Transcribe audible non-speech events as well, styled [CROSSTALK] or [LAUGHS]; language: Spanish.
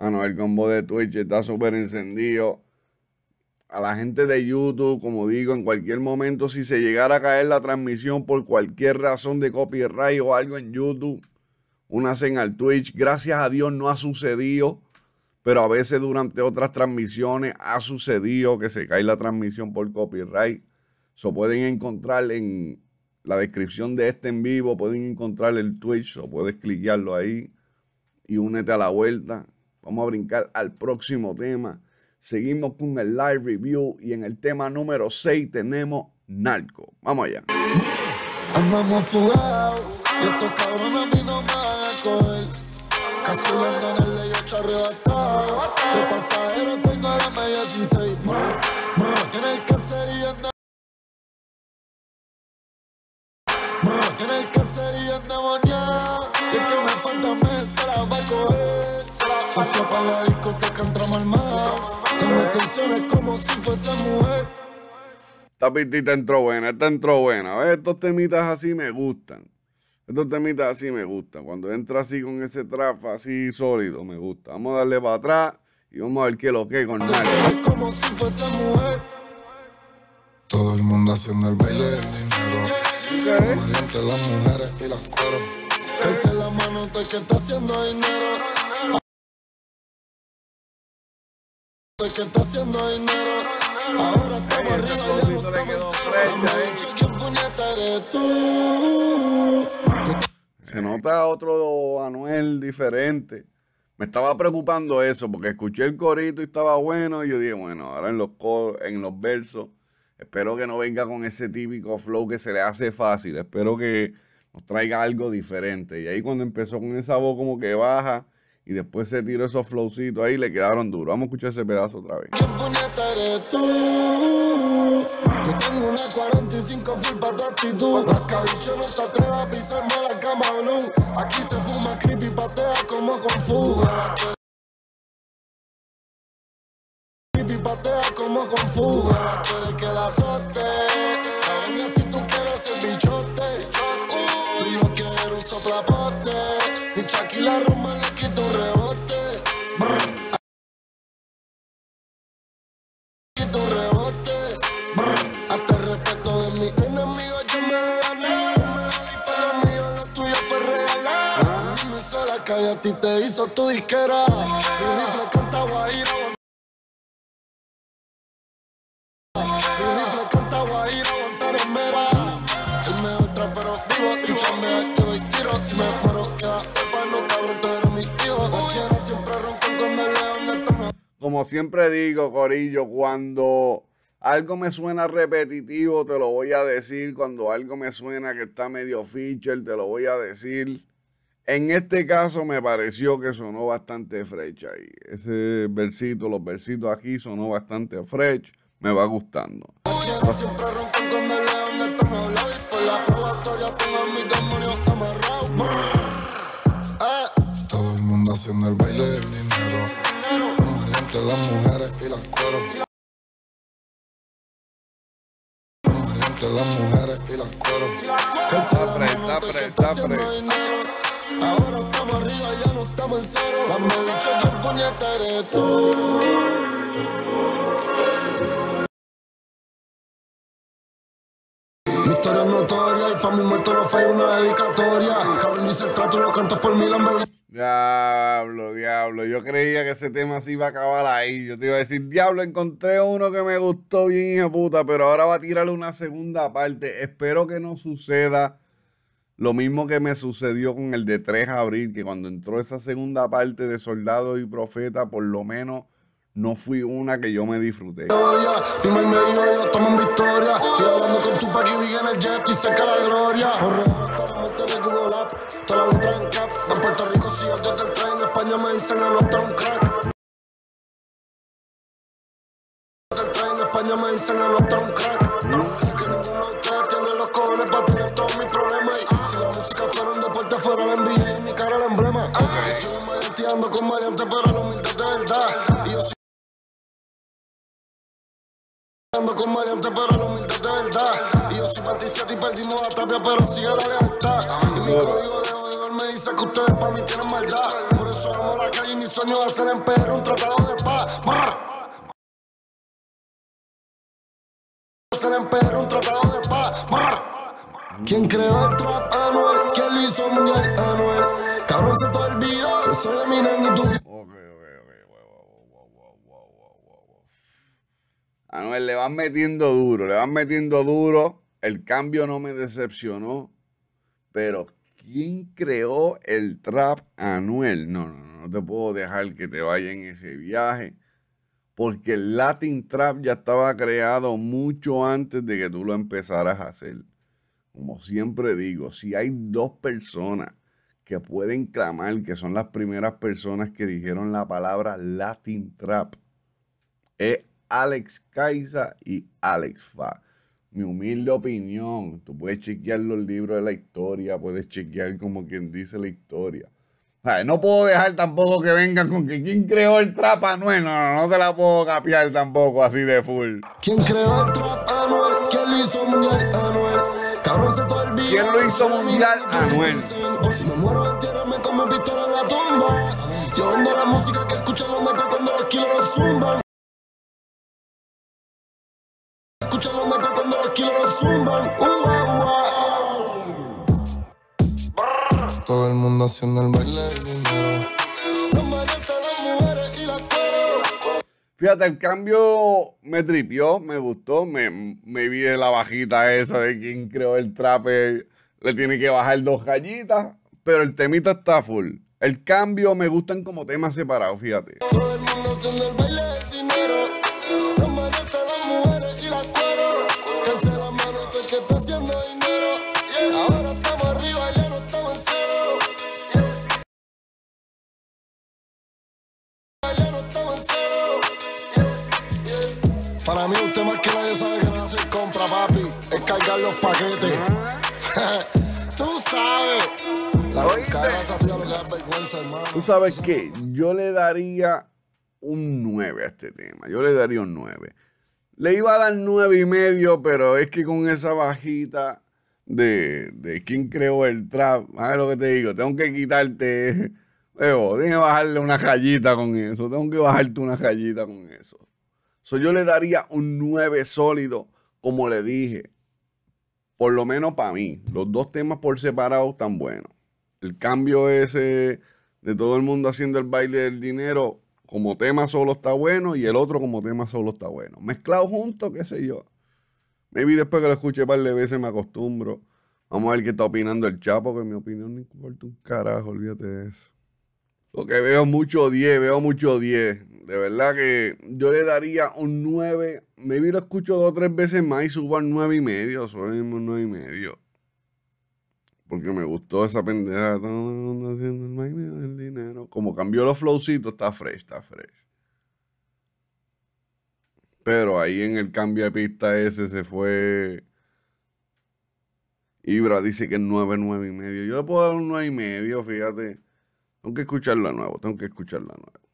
Ah, no, el combo de Twitch está súper encendido. A la gente de YouTube, como digo, en cualquier momento, si se llegara a caer la transmisión por cualquier razón de copyright o algo en YouTube, únanse al Twitch. Gracias a Dios no ha sucedido, pero a veces durante otras transmisiones ha sucedido que se cae la transmisión por copyright. Eso pueden encontrar en la descripción de este en vivo, pueden encontrar el Twitch o puedes cliquearlo ahí y únete a la vuelta. Vamos a brincar al próximo tema. Seguimos con el live review y en el tema número 6 tenemos Narco. Vamos allá. Andamos fugados y estos cabrones a mí no me van a coger. Casi en el ley 8 arrebatado. De pasajero tengo la media sin seis. En el caserío andamos. En el caserío endemoniado. Y el que me falta me se la. Socio para la discoteca entramos al mar. Tengo tensiones como si fuese mujer. Esta pistita entró buena, esta entró buena. ¿Ves? Estos temitas así me gustan. Estos temitas así me gustan. Cuando entra así con ese trap así sólido, me gusta. Vamos a darle para atrás y vamos a ver qué lo que con nadie. Es como si fuese mujer. Todo el mundo haciendo el baile del dinero. Valiente las mujeres y las cueros. Esa es la mano que está haciendo dinero. Que está haciendo dinero. Ahora estamos Ey, ese arriba, ya no cosito le estamos quedó en cero. fresca, Hemos dicho quién puñeta eres tú. Se nota otro Anuel diferente. Me estaba preocupando eso porque escuché el corito y estaba bueno y yo dije, bueno, ahora en los, en los versos, espero que no venga con ese típico flow que se le hace fácil, espero que nos traiga algo diferente. Y ahí cuando empezó con esa voz como que baja y después se tiró esos flowcitos ahí, le quedaron duros. Vamos a escuchar ese pedazo otra vez. Yo tengo una 45 full pa' tu actitud. A pisarme. Aquí se fuma creepy, como con fu. Creepy, patea como con fu. Quieres que si tú el. Y quiero un soplapote. Y la un rebote. Brr. quito un rebote. Brr, hasta el respeto de mis enemigos yo me lo gané. Me jodí por lo mío, lo tuyo fue regalar. Dime sola que a ti te hizo tu disquera. Mi rifle canta guajira. Mi rifle canta guajira, guantanamera. El mejor trapero vivo, y yo doy. Si me Como siempre digo, Corillo, cuando algo me suena repetitivo, te lo voy a decir. Cuando algo me suena que está medio feature, te lo voy a decir. En este caso me pareció que sonó bastante fresh ahí. Ese versito, los versitos aquí sonó bastante fresh. Me va gustando. Quiero siempre roncan con el león del trono hablado y por la probatoria tengo a mis demonios amarrados. Eh. Todo el mundo haciendo el baile del dinero. Valiente las mujeres y las. Valiente las mujeres y las cueros. Que se la pre, mano está de pre, que está haciendo pre. dinero. Ahora estamos arriba, ya no estamos en cero. Dame dicho que puñeta eres tú. Mi historia es notoria y pa' mi muerto no fue una dedicatoria. Cabrón, hice el trato y lo cantas por mí, la me Diablo, diablo. Yo creía que ese tema se iba a acabar ahí. Yo te iba a decir, diablo, encontré uno que me gustó bien, hija puta, pero ahora va a tirarle una segunda parte. Espero que no suceda lo mismo que me sucedió con el de 3 de abril, que cuando entró esa segunda parte de Soldado y Profeta, por lo menos no fui una que yo me disfruté. Por real hasta la muerte en el Google App. Todas las letras en cap. En Puerto Rico sigo desde el tren. En España me dicen a no estar un crack. Desde el tren en España me dicen a no estar un crack. Sé que ninguno de ustedes tiene los cojones para tener todos mis problemas. Y si la música fuera un deporte, fuera la NBA y mi cara el emblema. Yo soy un maleante, ando con maleante, pero la humildad de verdad. Y yo soy Ando con maleante, pero la humildad de verdad. Y yo soy 27 y perdimos a Tapia, pero sigue la lealtad. Y mi código de dice que ustedes para mí tienen maldad. Por eso amo la calle y mi sueño de hacer en perro un tratado de paz. Brr. Hacer en perro un tratado de paz. Brr. ¿Quién creó el trap Anuel? ¿Quién lo hizo mundial Anuel? Cabrón se te olvidó, soy Eminem y tú. Anuel, le van metiendo duro, le van metiendo duro. El cambio no me decepcionó. Pero, ¿quién creó el trap Anuel? No, no, no, te puedo dejar que te vaya en ese viaje. Porque el Latin Trap ya estaba creado mucho antes de que tú lo empezaras a hacer. Como siempre digo, si hay dos personas que pueden clamar que son las primeras personas que dijeron la palabra Latin Trap, es Alex Caiza y Alex Fa. Mi humilde opinión, tú puedes chequear los libros de la historia, puedes chequear como quien dice la historia. O sea, no puedo dejar tampoco que vengan con que quién creó el trap Anuel. No, no, no te la puedo capiar tampoco así de full. ¿Quién creó el trap Anuel? ¿Quién lo hizo mundial Anuel? Cabrón se te olvidó. ¿Quién lo hizo mundial? Anuel. 50 Cent. Si me muero, entiérrame con mi pistola en la tumba. Yo vendo la música que escuchan los nacos cuando los kilos los zumban. Zumban. Ua, ua. Todo el mundo haciendo el baile del dinero. Las mujeres y las cuero. Fíjate, el cambio me tripió, me gustó, me, me vi de la bajita esa de quién creó el trap, eh, le tiene que bajar dos gallitas, pero el temita está full. El cambio me gustan como temas separados, fíjate. Todo el mundo haciendo el baile del dinero. Papi. Es cargar los paquetes. [LAUGHS] Tú sabes. La tuya lo que da vergüenza, hermano. Tú sabes que yo le daría un 9 a este tema, yo le daría un 9. Le iba a dar 9 y medio, pero es que con esa bajita de, de quién creó el trap, ¿sabes lo que te digo? Tengo que quitarte, [LAUGHS] Evo, tienes que bajarle una rayita con eso, tengo que bajarte una rayita con eso. So, yo le daría un 9 sólido, como le dije, por lo menos para mí. Los dos temas por separado están buenos. El cambio ese de todo el mundo haciendo el baile del dinero como tema solo está bueno y el otro como tema solo está bueno. Mezclado juntos, qué sé yo. Maybe después que lo escuché un par de veces me acostumbro. Vamos a ver qué está opinando el Chapo, que mi opinión no importa un carajo, olvídate de eso. Porque veo mucho 10, veo mucho 10. De verdad que yo le daría un 9. Maybe lo escucho dos o tres veces más y subo al 9 y medio. Soy un 9 y medio. Porque me gustó esa pendeja. Haciendo el dinero. Como cambió los flowcitos, está fresh, está fresh. Pero ahí en el cambio de pista ese se fue. Ibra dice que es 9, 9 y medio. Yo le puedo dar un 9 y medio, fíjate. Tengo que escucharlo a nuevo, tengo que escucharlo a nuevo.